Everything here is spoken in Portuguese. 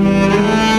Música